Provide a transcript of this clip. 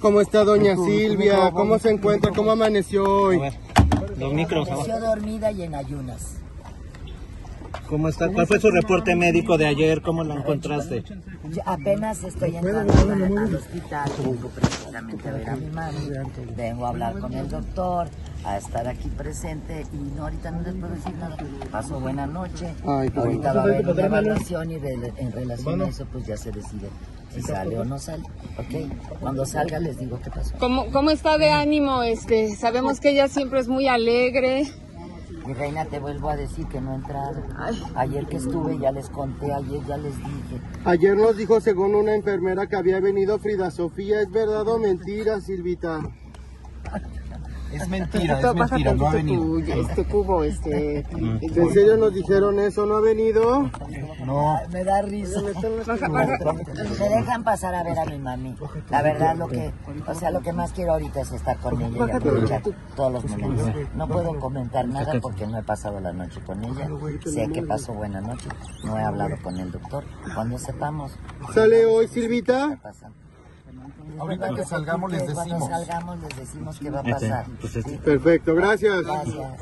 ¿Cómo está doña Silvia? ¿Cómo se encuentra? ¿Cómo amaneció hoy? A ver, los micros. Amaneció dormida y en ayunas. ¿Cómo está? ¿Cuál fue su reporte médico de ayer? ¿Cómo lo encontraste? Yo apenas estoy entrando a- al hospital, vengo precisamente a ver a mi mami, vengo a hablar con el doctor, a estar aquí presente y no, ahorita no les puedo decir nada. Paso buena noche, ahorita va a haber una evaluación y en relación a eso pues ya se decide si sale o no sale, ¿ok? Cuando salga les digo qué pasó. ¿Cómo, ¿Cómo está de ánimo? Este, sabemos que ella siempre es muy alegre. Mi reina, te vuelvo a decir que no he entrado. Ayer que estuve ya les conté, ayer ya les dije. Ayer nos dijo según una enfermera que había venido Frida Sofía. ¿Es verdad o mentira, Silvita? Es mentira, es mentira, no ha venido. tu, este cubo, este. ¿En serio nos dijeron eso? ¿No ha venido? No, Me da risa. Me dejan pasar a ver a mi mami. La verdad, lo que, o sea, lo que más quiero ahorita es estar con ella y aprovechar todos los momentos. No puedo comentar nada porque no he pasado la noche con ella. Sé que pasó buena noche. No he hablado con el doctor. Cuando sepamos ¿Sale hoy, qué Silvita? pasa. Ahorita que salgamos les Cuando decimos. salgamos les decimos qué va a pasar. Pues, Sí, Perfecto, gracias. Gracias.